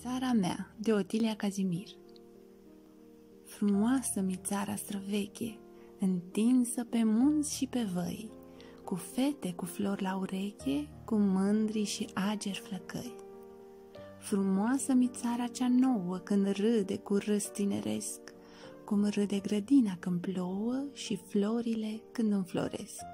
Țara mea, de Otilia Cazimir Frumoasă mi țara străveche, întinsă pe munți și pe văi, cu fete cu flori la ureche, cu mândri și ageri flăcăi. Frumoasă mi țara cea nouă când râde cu râs tineresc, cum râde grădina când plouă și florile când înfloresc.